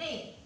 tem?